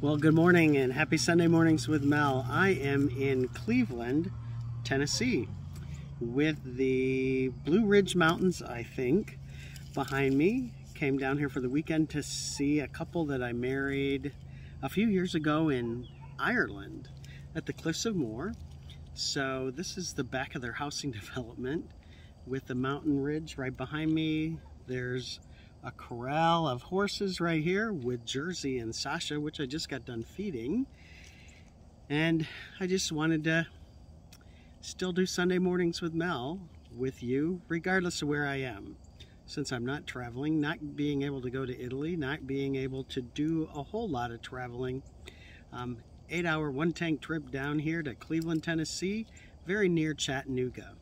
Well, good morning and happy Sunday mornings with Mel. I am in Cleveland, Tennessee, with the Blue Ridge Mountains, I think, behind me. Came down here for the weekend to see a couple that I married a few years ago in Ireland at the Cliffs of Moher. So this is the back of their housing development with the mountain ridge right behind me. There's a corral of horses right here with Jersey and Sasha, which I just got done feeding. And I just wanted to still do Sunday mornings with Mel with you, regardless of where I am. Since I'm not traveling, not being able to go to Italy, not being able to do a whole lot of traveling. Um, eight hour one tank trip down here to Cleveland, Tennessee, very near Chattanooga.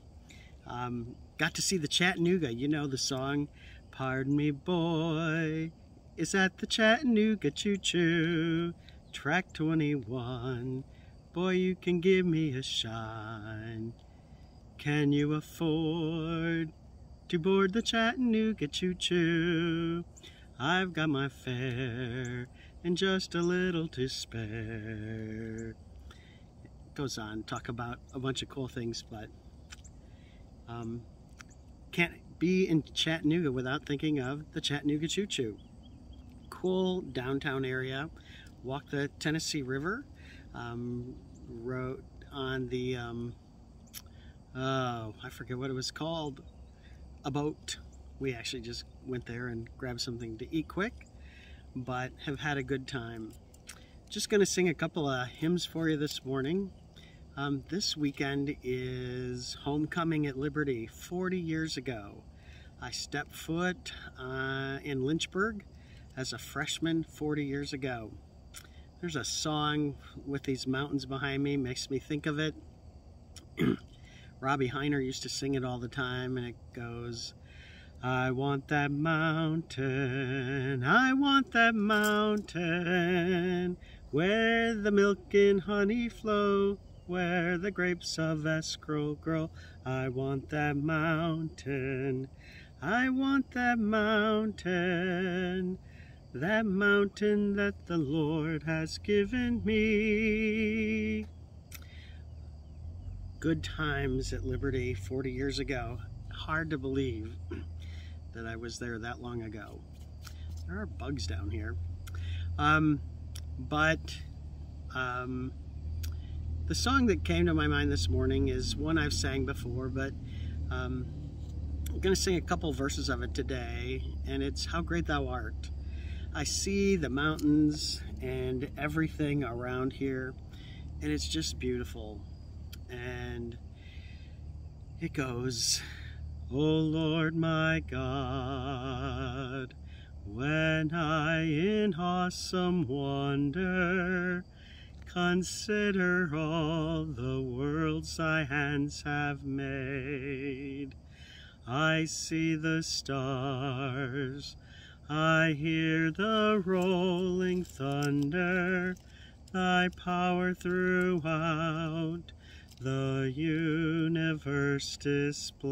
Um, got to see the Chattanooga, you know the song, Pardon me, boy, is that the Chattanooga choo-choo? Track 21, boy, you can give me a shine. Can you afford to board the Chattanooga choo-choo? I've got my fare and just a little to spare. It goes on, talk about a bunch of cool things, but um, can't be in Chattanooga without thinking of the Chattanooga Choo Choo. Cool downtown area. Walk the Tennessee River. Um, wrote on the, um, oh, I forget what it was called, a boat. We actually just went there and grabbed something to eat quick, but have had a good time. Just going to sing a couple of hymns for you this morning. Um, this weekend is Homecoming at Liberty, 40 years ago. I stepped foot uh, in Lynchburg as a freshman 40 years ago. There's a song with these mountains behind me, makes me think of it. Robbie Heiner used to sing it all the time, and it goes, I want that mountain, I want that mountain, where the milk and honey flow, where the grapes of Eshcol grow. I want that mountain, I want that mountain, that mountain that the Lord has given me. Good times at Liberty 40 years ago. Hard to believe that I was there that long ago. There are bugs down here. Um, but um, the song that came to my mind this morning is one I've sang before, but um, I'm going to sing a couple verses of it today, and it's How Great Thou Art. I see the mountains and everything around here, and it's just beautiful. And it goes, O Lord my God, when I in awesome wonder consider all the worlds thy hands have made, I see the stars, I hear the rolling thunder, thy power throughout the universe displays.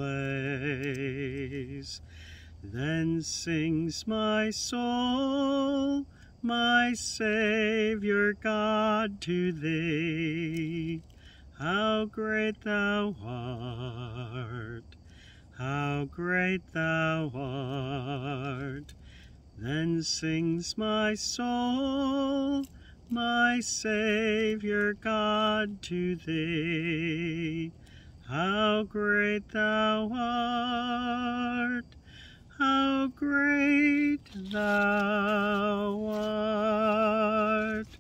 Then sings my soul, my Savior God to thee, how great thou art how great thou art. Then sings my soul, my Saviour God to thee. How great thou art, how great thou art.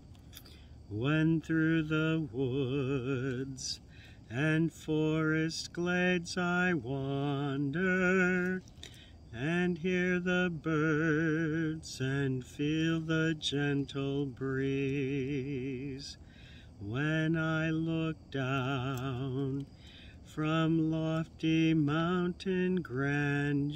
When through the woods forest glades I wander and hear the birds and feel the gentle breeze. When I look down from lofty mountain grandeur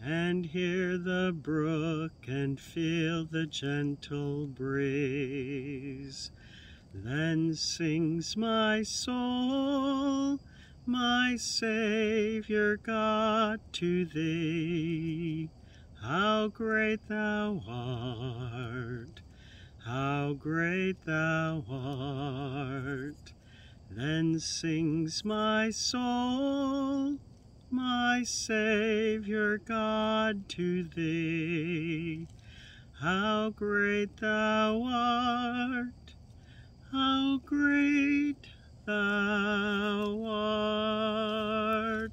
and hear the brook and feel the gentle breeze. Then sings my soul, my Saviour God to thee. How great thou art, how great thou art. Then sings my soul, my Saviour God to thee. How great thou art, how great thou art.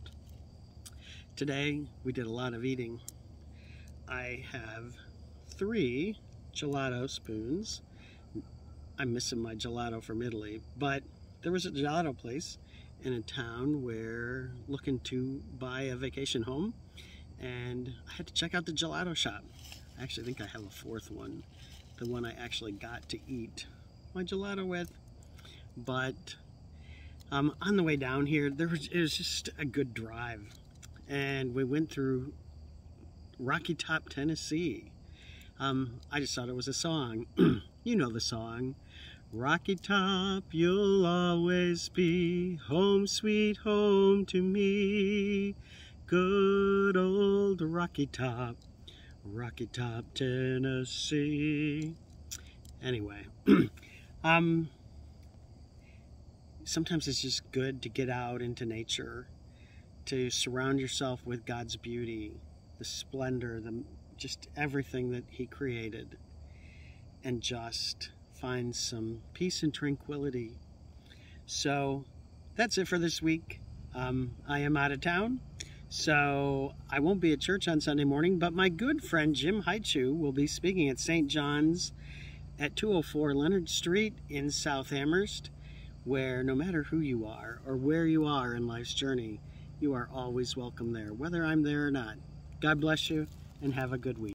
Today we did a lot of eating. I have three gelato spoons. I'm missing my gelato from Italy, but there was a gelato place in a town where looking to buy a vacation home and I had to check out the gelato shop. I actually think I have a fourth one, the one I actually got to eat my gelato with. But um, on the way down here, there was, it was just a good drive. And we went through Rocky Top, Tennessee. Um, I just thought it was a song. you know the song. Rocky Top, you'll always be home, sweet home to me. Good old Rocky Top, Rocky Top, Tennessee. Anyway, um, sometimes it's just good to get out into nature, to surround yourself with God's beauty, the splendor, the just everything that He created, and just find some peace and tranquility. So that's it for this week. Um, I am out of town, so I won't be at church on Sunday morning, but my good friend Jim Haichu will be speaking at St. John's at 204 Leonard Street in South Amherst, where no matter who you are or where you are in life's journey, you are always welcome there, whether I'm there or not. God bless you and have a good week.